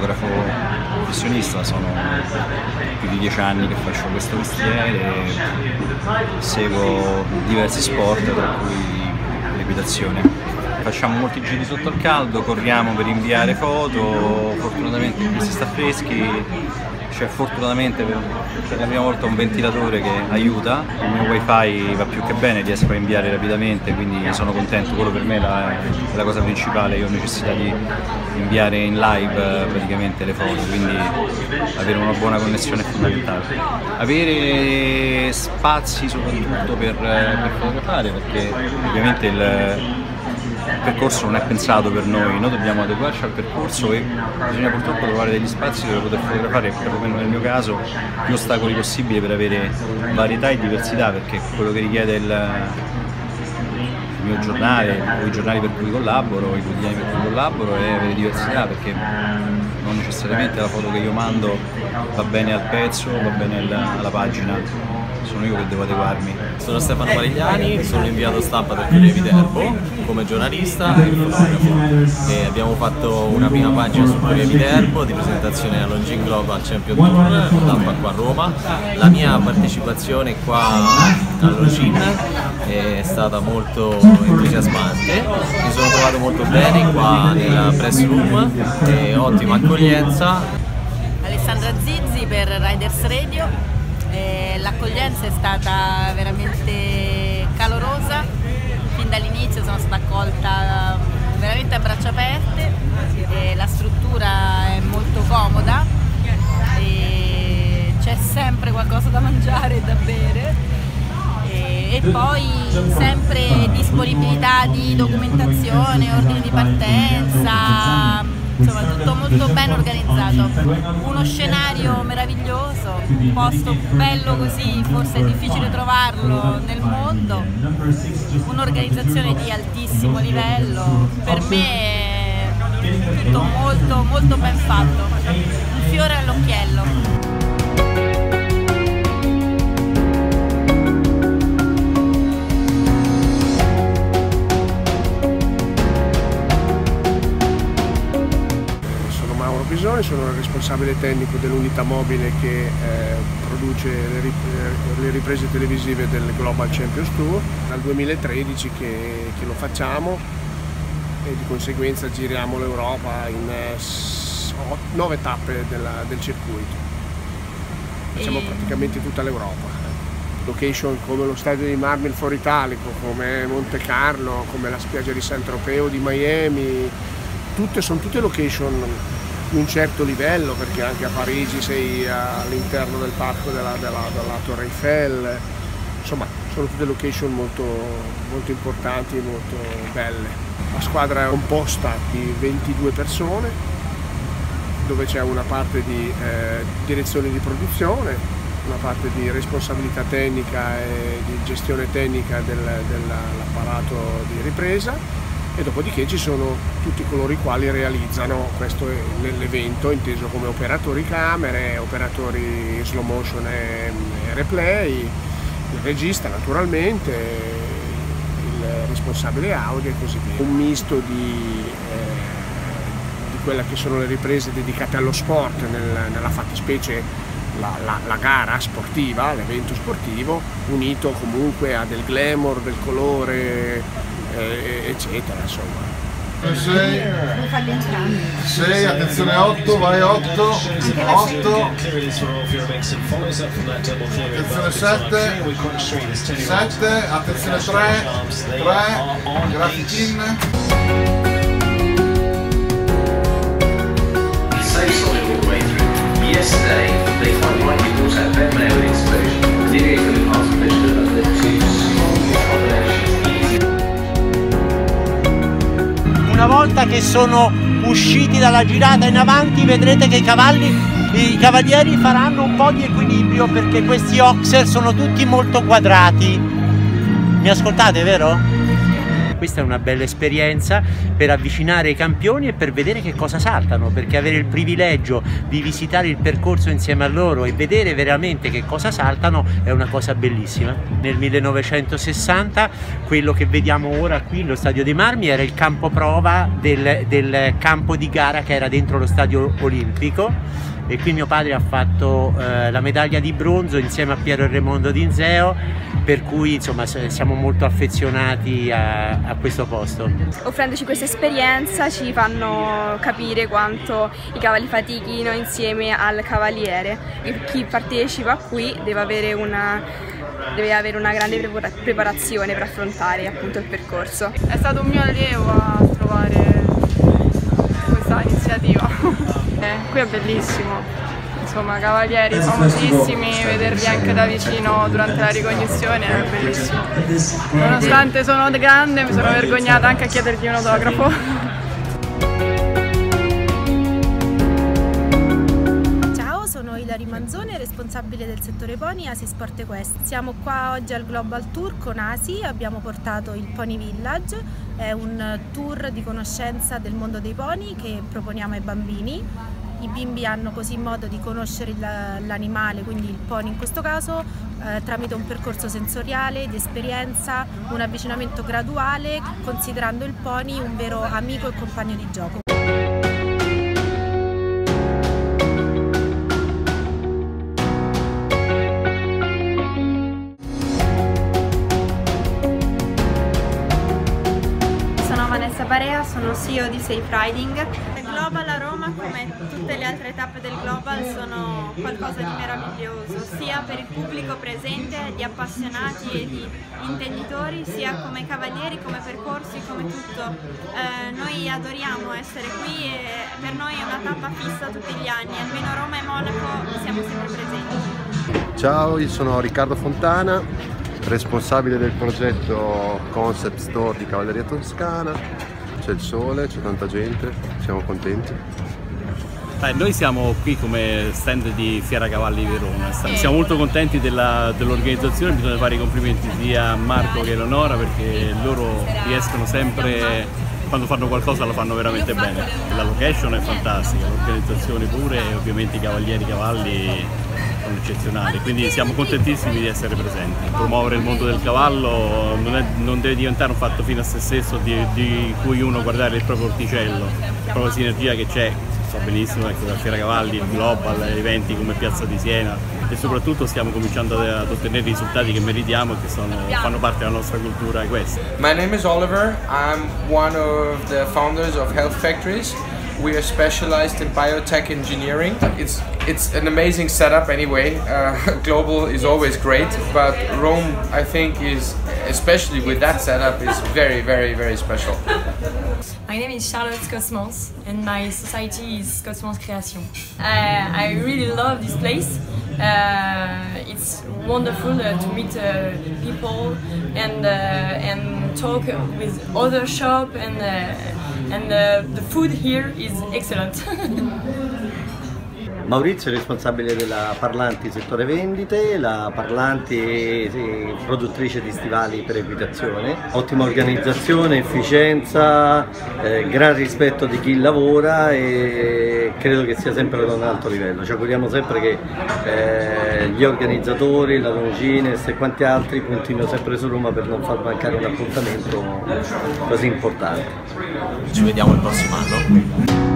fotografo professionista, sono più di dieci anni che faccio questo mestiere, seguo diversi sport tra cui l'equitazione. Facciamo molti giri sotto al caldo, corriamo per inviare foto, fortunatamente qui si sta freschi, c'è fortunatamente per, per, la prima volta un ventilatore che aiuta, il mio wifi va più che bene, riesco a inviare rapidamente, quindi sono contento, quello per me è la, è la cosa principale, io ho necessità di inviare in live praticamente le foto, quindi avere una buona connessione è fondamentale. Avere spazi soprattutto per, per fotografare, perché ovviamente il il percorso non è pensato per noi, noi dobbiamo adeguarci al percorso e bisogna purtroppo trovare degli spazi dove poter fotografare, perlomeno nel mio caso, più ostacoli possibili per avere varietà e diversità, perché quello che richiede il, il mio giornale o i giornali per cui collaboro, i quotidiani per cui collaboro è avere diversità perché non necessariamente la foto che io mando va bene al pezzo, va bene alla, alla pagina sono io che devo adeguarmi. Sono Stefano Marigliani, sono inviato stampa del Corriere Viterbo come giornalista e fotografo e abbiamo fatto una prima pagina sul Corriere Viterbo di presentazione a Longin Global Champion Tour, tappa qua a Roma. La mia partecipazione qua a Longin è stata molto entusiasmante, mi sono trovato molto bene qua nella press room, ottima accoglienza. Alessandra Zizzi per Riders Radio l'accoglienza è stata veramente calorosa, fin dall'inizio sono stata accolta veramente a braccia aperte, la struttura è molto comoda, c'è sempre qualcosa da mangiare e da bere. E poi sempre disponibilità di documentazione, ordine di partenza, insomma tutto molto ben organizzato, uno scenario meraviglioso, un posto bello così, forse è difficile trovarlo nel mondo, un'organizzazione di altissimo livello, per me tutto molto molto ben fatto, un fiore all'occhiello. Responsabile tecnico dell'unità mobile che eh, produce le, rip le, riprese televisive del Global Champions Tour. Dal 2013 che, che lo facciamo e di conseguenza giriamo l'Europa in eh, nove tappe della, del circuito. Facciamo e... praticamente tutta l'Europa. Location come lo stadio di Marmil Foro Italico, come Monte Carlo, come la spiaggia di San Tropeo di Miami, tutte, sono tutte location di un certo livello perché anche a Parigi sei all'interno del parco della, della, della, Torre Eiffel, insomma sono tutte location molto, molto importanti e molto belle. La squadra è composta di 22 persone dove c'è una parte di eh, direzione di produzione, una parte di responsabilità tecnica e di gestione tecnica del, dell'apparato di ripresa e dopodiché ci sono tutti coloro i quali realizzano questo nell'evento inteso come operatori camere, operatori slow motion e, replay, il regista naturalmente, il responsabile audio e così via. Un misto di, eh, di quelle che sono le riprese dedicate allo sport, nel, nella fattispecie la, la, la, gara sportiva, l'evento sportivo, unito comunque a del glamour, del colore, eh, eccetera insomma. 6, 6, attenzione 8, vai 8, 8, attenzione 7, 7, attenzione 3, 3, grafichine. Yesterday, they quite rightly brought out Ben Mayo exposure, deviating the path of una volta che sono usciti dalla girata in avanti vedrete che i cavalli i cavalieri faranno un po' di equilibrio perché questi oxer sono tutti molto quadrati mi ascoltate vero? Questa è una bella esperienza per avvicinare i campioni e per vedere che cosa saltano, perché avere il privilegio di visitare il percorso insieme a loro e vedere veramente che cosa saltano è una cosa bellissima. Nel 1960 quello che vediamo ora qui, lo stadio dei Marmi, era il campo prova del, del campo di gara che era dentro lo stadio olimpico e qui mio padre ha fatto eh, la medaglia di bronzo insieme a Piero Raimondo Dinzeo per cui insomma siamo molto affezionati a, a questo posto. Offrendoci questa esperienza ci fanno capire quanto i cavalli fatichino insieme al cavaliere e chi partecipa qui deve avere una deve avere una grande preparazione per affrontare appunto il percorso. È stato un mio allievo a trovare qui è bellissimo insomma cavalieri famosissimi, vederli anche da vicino durante la ricognizione è bellissimo. Nonostante sono grande mi sono vergognata anche a chiedergli un autografo. Ciao, sono Ilari Manzone, responsabile del settore pony Asi Sport Equest. Siamo qua oggi al Global Tour con Asi, abbiamo portato il Pony Village, è un tour di conoscenza del mondo dei pony che proponiamo ai bambini i bimbi hanno così modo di conoscere l'animale, quindi il pony in questo caso, eh, tramite un percorso sensoriale, di esperienza, un avvicinamento graduale, considerando il pony un vero amico e compagno di gioco. Sono Vanessa Barea, sono CEO di Safe Riding Global a Roma, come tutte le altre tappe del Global, sono qualcosa di meraviglioso, sia per il pubblico presente, di appassionati e di intenditori, sia come cavalieri, come percorsi, come tutto. Eh, noi adoriamo essere qui e per noi è una tappa fissa tutti gli anni, almeno Roma e Monaco siamo sempre presenti. Ciao, io sono Riccardo Fontana, responsabile del progetto Concept Store di Cavalleria Toscana c'è il sole, c'è tanta gente, siamo contenti. Eh, noi siamo qui come stand di Fiera Cavalli Verona, siamo molto contenti dell'organizzazione, bisogna fare i complimenti sia a Marco che a Eleonora perché loro riescono sempre, quando fanno qualcosa lo fanno veramente bene. La location è fantastica, l'organizzazione pure e ovviamente i cavalieri cavalli sono eccezionali, quindi siamo contentissimi di essere presenti. Promuovere il mondo del cavallo non, è, non deve diventare un fatto fine a se stesso di, di cui uno guardare il proprio orticello, la propria sinergia che c'è, so benissimo ecco, la Fiera Cavalli, il Global, eventi come Piazza di Siena e soprattutto stiamo cominciando ad ottenere risultati che meritiamo e che sono, fanno parte della nostra cultura questa. My name is Oliver, I'm one of the founders of Health Factories. We are specialized in biotech engineering. It's it's an amazing setup anyway. Uh, global is always great, but Rome, I think, is especially with that setup, is very, very, very special. My name is Charlotte Cosmos, and my society is Cosmos Creation. Uh, I really love this place. Uh, it's wonderful uh, to meet uh, people and uh, and talk with other shop and and the food here is excellent. Maurizio è responsabile della Parlanti settore vendite, la Parlanti è produttrice di stivali per equitazione, ottima organizzazione, efficienza, eh, gran rispetto di chi lavora e credo che sia sempre ad un alto livello. Ci auguriamo sempre che eh, gli organizzatori, la Longines e quanti altri puntino sempre su Roma per non far mancare un appuntamento così importante. Ci vediamo il prossimo anno.